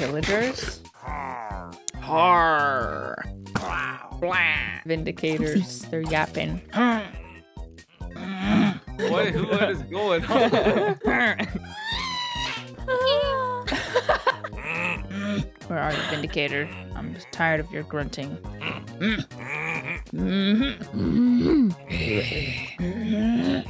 Villagers? Har. Blah. Vindicators. They're yapping. What, who- what is going on? Where are you, Vindicator? I'm just tired of your grunting. Mm-hmm. Mm-hmm. Mm-hmm.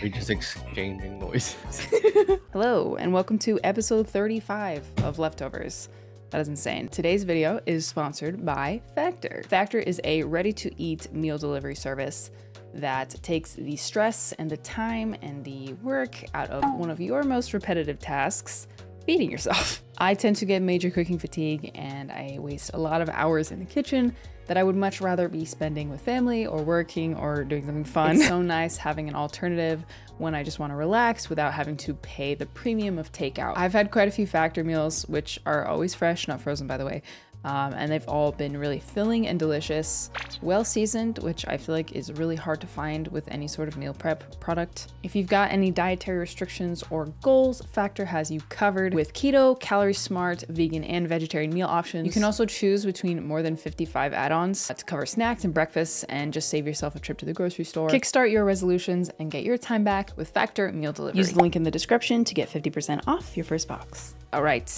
We're just exchanging noises. Hello, and welcome to episode 35 of Leftovers. That is insane. Today's video is sponsored by Factor. Factor is a ready to eat meal delivery service that takes the stress and the time and the work out of one of your most repetitive tasks feeding yourself. I tend to get major cooking fatigue and I waste a lot of hours in the kitchen that I would much rather be spending with family or working or doing something fun. It's so nice having an alternative when I just want to relax without having to pay the premium of takeout. I've had quite a few factor meals, which are always fresh, not frozen by the way. Um, and they've all been really filling and delicious, well seasoned, which I feel like is really hard to find with any sort of meal prep product. If you've got any dietary restrictions or goals, Factor has you covered with keto, calorie smart, vegan, and vegetarian meal options. You can also choose between more than 55 add ons to cover snacks and breakfasts and just save yourself a trip to the grocery store. Kickstart your resolutions and get your time back with Factor Meal Delivery. Use the link in the description to get 50% off your first box. All right,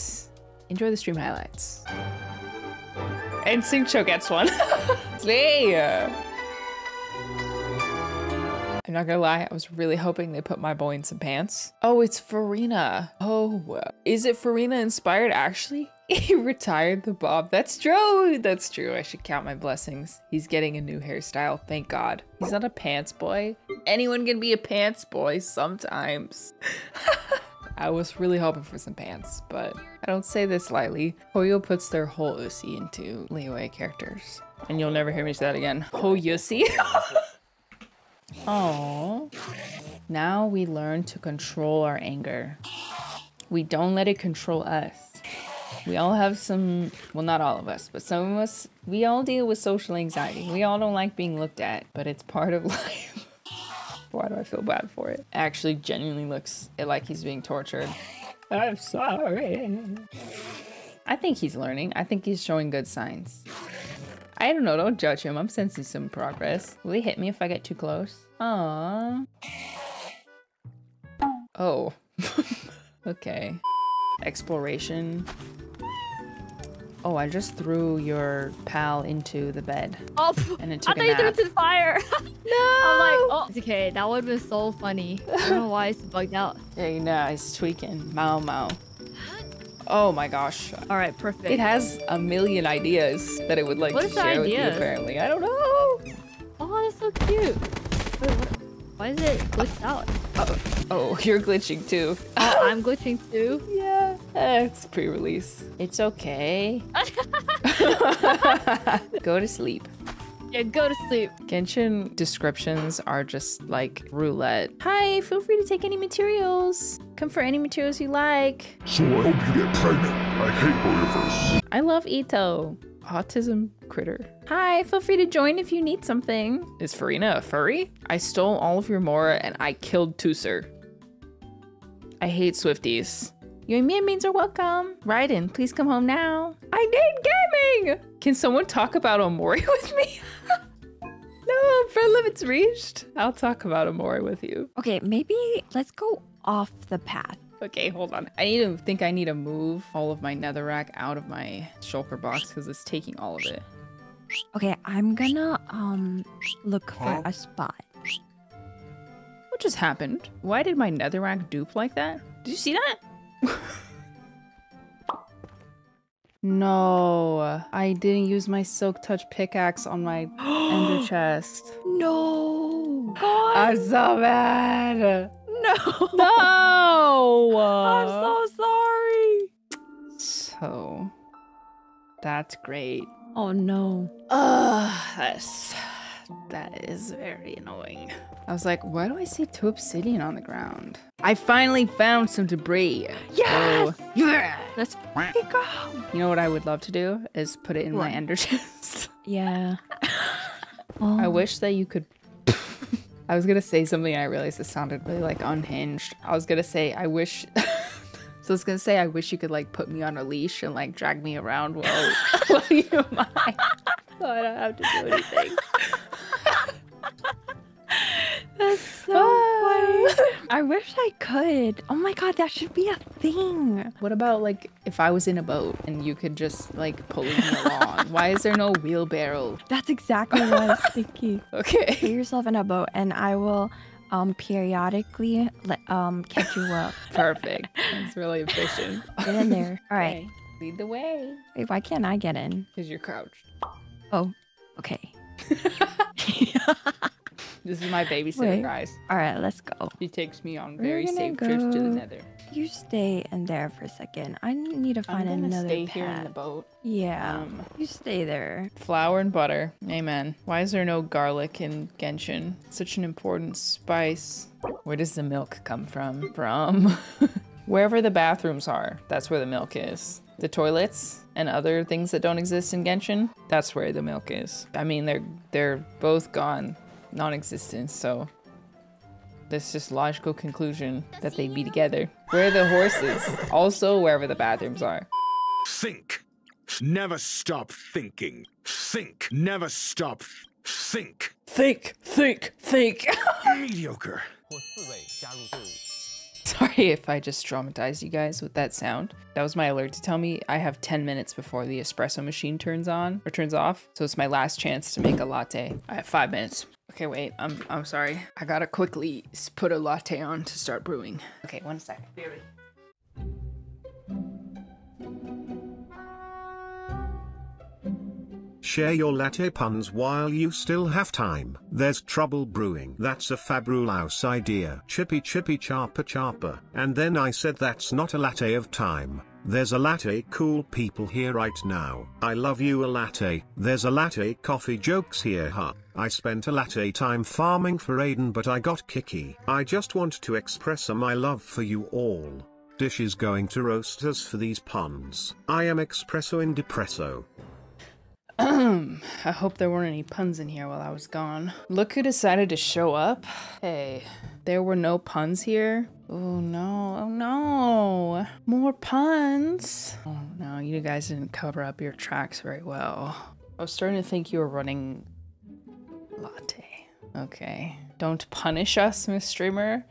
enjoy the stream highlights. And Sync gets one. yeah. I'm not gonna lie, I was really hoping they put my boy in some pants. Oh, it's Furina. Oh, is it Furina inspired actually? He retired the bob. That's true. That's true. I should count my blessings. He's getting a new hairstyle. Thank God. He's not a pants boy. Anyone can be a pants boy sometimes. I was really hoping for some pants, but I don't say this lightly. Hoyo puts their whole Usi into Liyue characters. And you'll never hear me say that again. Hoyusi. Oh. Now we learn to control our anger. We don't let it control us. We all have some, well, not all of us, but some of us, we all deal with social anxiety. We all don't like being looked at, but it's part of life. Why do I feel bad for it? Actually, genuinely looks like he's being tortured. I'm sorry. I think he's learning. I think he's showing good signs. I don't know. Don't judge him. I'm sensing some progress. Will he hit me if I get too close? Aww. Oh. okay. Exploration. Oh, I just threw your pal into the bed. Oh, And it I took thought you threw it to the fire. no. I'm like, oh, it's okay. That would have been so funny. I don't know why it's bugged out. Hey, nah, it's tweaking. Mao Mao. Oh my gosh. All right, perfect. It has a million ideas that it would like What to share with you, apparently. I don't know. Oh, that's so cute. Wait, what? Why is it glitched out? Uh, oh, you're glitching too. Oh, I'm glitching too. Yeah. Eh, it's pre-release. It's okay. Go to sleep. Yeah, go to sleep. Genshin descriptions are just like roulette. Hi, feel free to take any materials. Come for any materials you like. So I hope you get pregnant. I hate Hoyoverse. I love Itto. Autism critter. Hi, feel free to join if you need something. Is Furina a furry? I stole all of your Mora and I killed Tusser. I hate Swifties. You and me means are welcome. Raiden, please come home now. I need gaming! Can someone talk about Omori with me? no, friend limit's reached. I'll talk about Omori with you. Okay, maybe let's go off the path. Okay, hold on. I need to think I need to move all of my netherrack out of my shulker box because it's taking all of it. Okay, I'm gonna um look for a spot. What just happened? Why did my netherrack dupe like that? Did you see that? No, I didn't use my silk touch pickaxe on my ender chest. No. I'm so mad. No. No. I'm so sorry. So, that's great. Oh no. Ugh, that's that is very annoying. I was like, why do I see two obsidian on the ground? I finally found some debris. Yes! So, yeah. Let's go. You know what I would love to do is put it in my What? ender chest. Yeah. I Oh. wish that you could. I was gonna say something. and I realized it sounded really like unhinged. I was gonna say I wish. So I was gonna say, I wish you could like put me on a leash and like drag me around while, while you mine. So I don't have to do anything. That's so funny. I wish I could. Oh my god, that should be a thing. What about like if I was in a boat and you could just like pull me along? Why is there no wheelbarrow? That's exactly what I was thinking. okay. Put yourself in a boat and I will um periodically let um catch you up. Perfect. That's really efficient. Get in there. All right. Okay, Lead the way. Wait, why can't I get in? Because you're crouched. Oh, okay. This is my babysitter, Wait. guys. All right, let's go. She takes me on very safe trips to the nether. You stay in there for a second. I need to find I'm another stay path. here in the boat. Yeah. Um, you stay there. Flour and butter. Amen. Why is there no garlic in Genshin? Such an important spice. Where does the milk come from? From wherever the bathrooms are. That's where the milk is. The toilets and other things that don't exist in Genshin. That's where the milk is. I mean, they're they're both gone, non-existent. So this just logical conclusion that they'd be together. Where are the horses? Also, wherever the bathrooms are. Think. Never stop thinking. Think. Never stop. Think. Think, think, think. Mediocre. Sorry if I just traumatized you guys with that sound. That was my alert to tell me I have 10 minutes before the espresso machine turns on or turns off. So it's my last chance to make a latte. I have five minutes. Okay, wait. I'm I'm sorry. I gotta quickly put a latte on to start brewing. Okay, one second. Share your latte puns while you still have time. There's trouble brewing. That's a Fabrulouse idea. Chippy chippy charpa charpa. And then I said that's not a latte of time. There's a latte cool people here right now. I love you a latte. There's a latte coffee jokes here huh. I spent a latte time farming for Aiden but I got Qiqi. I just want to express my love for you all. Dish is going to roast us for these puns. I am espresso in depresso. I hope there weren't any puns in here while I was gone. Look who decided to show up. Hey, there were no puns here. Oh no, oh no. More puns. Oh no, you guys didn't cover up your tracks very well. I was starting to think you were running latte. Okay. Don't punish us, Miss Streamer.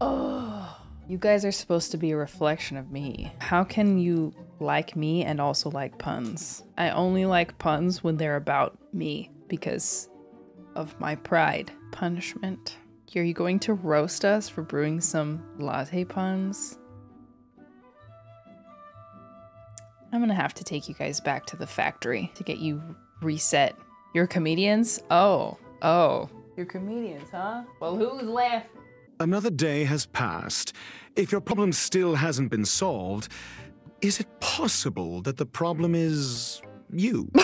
Oh, you guys are supposed to be a reflection of me. How can you like me and also like puns? I only like puns when they're about me because of my pride. Punishment. Are you going to roast us for brewing some latte puns? I'm gonna have to take you guys back to the factory to get you reset. You're comedians? Oh, oh. You're comedians, huh? Well, who's laughing? Another day has passed. If your problem still hasn't been solved, is it possible that the problem is you?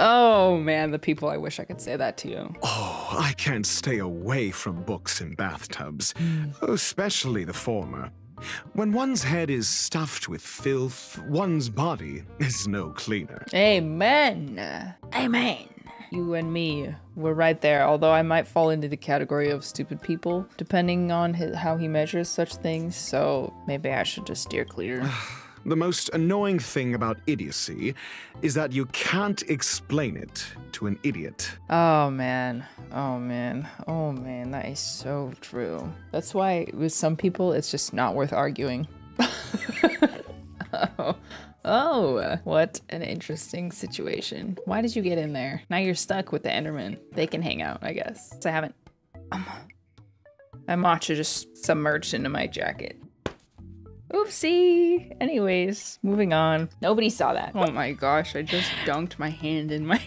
Oh man, the people I wish I could say that to you. oh, I can't stay away from books and bathtubs, hmm. especially the former. When one's head is stuffed with filth, one's body is no cleaner. Amen. Amen. You and me, we're right there. Although I might fall into the category of stupid people, depending on hi how he measures such things. So maybe I should just steer clear. The most annoying thing about idiocy is that you can't explain it to an idiot. oh man. Oh man. Oh man. That is so true. That's why with some people, it's just not worth arguing. Oh. What an interesting situation. Why did you get in there? Now you're stuck with the Enderman. They can hang out, I guess. I haven't. Um, my matcha just submerged into my jacket. Oopsie. Anyways, moving on. Nobody saw that. Oh my gosh, I just dunked my hand in my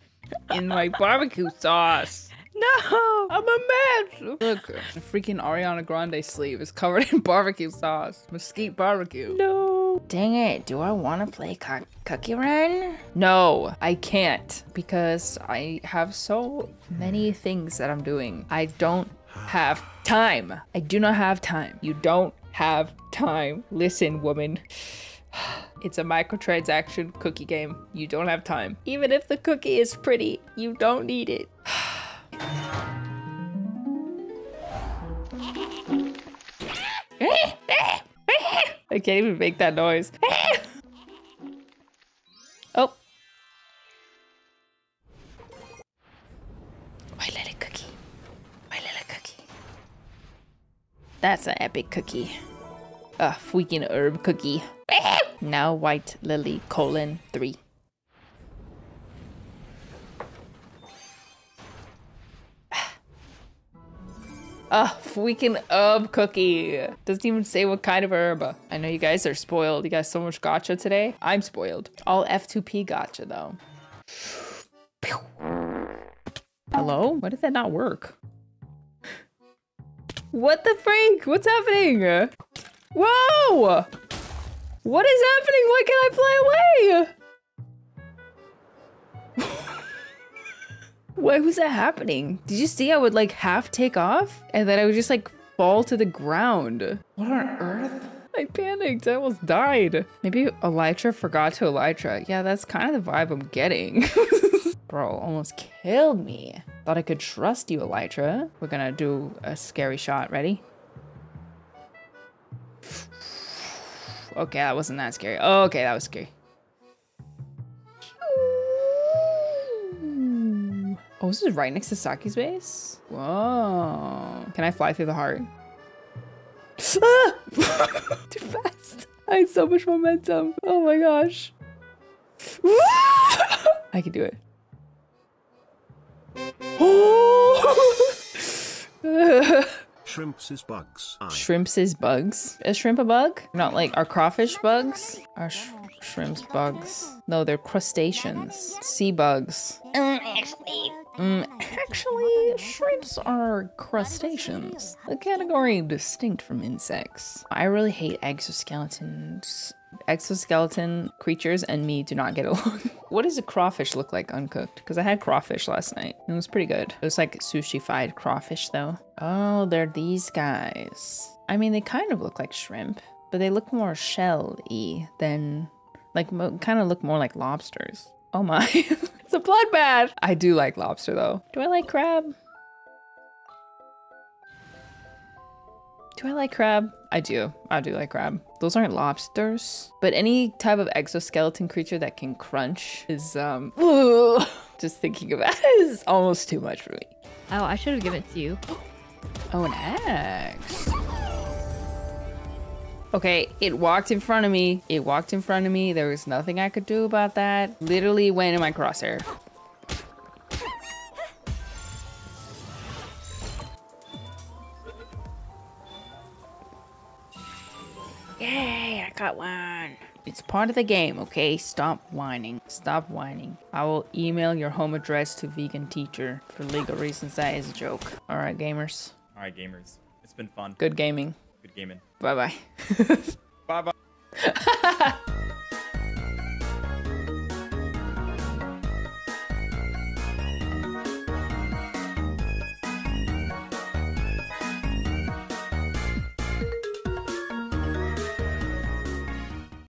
in my barbecue sauce. No. I'm a mess. Look, the freaking Ariana Grande sleeve is covered in barbecue sauce. Mesquite barbecue. No. Dang it, do I want to play co- Cookie Run? No, I can't because I have so many hmm. things that I'm doing. I don't have time. I do not have time. You don't have time. Listen, woman. It's a microtransaction cookie game. You don't have time. Even if the cookie is pretty, you don't need it. Can't even make that noise. oh. My little cookie. My little cookie. That's an epic cookie. A freaking herb cookie. now white lily colon three. Freaking herb cookie. Doesn't even say what kind of herb. I know you guys are spoiled. You guys so much gacha today. I'm spoiled. All F2P gacha though. Hello? Why did that not work? What the freak? What's happening? Whoa! What is happening? Why can't I fly away? Why was that happening? Did you see I would like half take off and then I would just like fall to the ground? What on earth? I panicked. I almost died. Maybe Elytra forgot to Elytra. Yeah, that's kind of the vibe I'm getting. Bro, almost killed me. Thought I could trust you, Elytra. We're gonna do a scary shot. Ready? Okay, that wasn't that scary. Okay, that was scary. Oh, this is right next to Saki's base? Whoa. Can I fly through the heart? Ah! Too fast. I had so much momentum. Oh my gosh. I can do it. Shrimps is bugs. I. Shrimps is bugs. Is shrimp a bug? Not like are crawfish bugs? Are sh shrimps bugs? No, they're crustaceans. Sea bugs. Mm, actually, shrimps are crustaceans, a category distinct from insects. I really hate exoskeletons. Exoskeleton creatures and me do not get along. what does a crawfish look like uncooked? Because I had crawfish last night. It was pretty good. It was like sushi-fied crawfish though. Oh, they're these guys. I mean, they kind of look like shrimp, but they look more shell-y than, like, kind of look more like lobsters. Oh my. it's a bloodbath. I do like lobster though. Do I like crab? Do I like crab? I do. I do like crab. Those aren't lobsters, but any type of exoskeleton creature that can crunch is, um, just thinking about it is almost too much for me. Oh, I should have given it to you. Oh, an axe. Okay, it walked in front of me. It walked in front of me. There was nothing I could do about that. Literally went in my crosshair. Yay, I got one. It's part of the game, okay? Stop whining. Stop whining. I will email your home address to vegan teacher. For legal reasons, that is a joke. All right, gamers. All right, gamers. It's been fun. Good gaming. Good gaming. Bye-bye. Bye bye.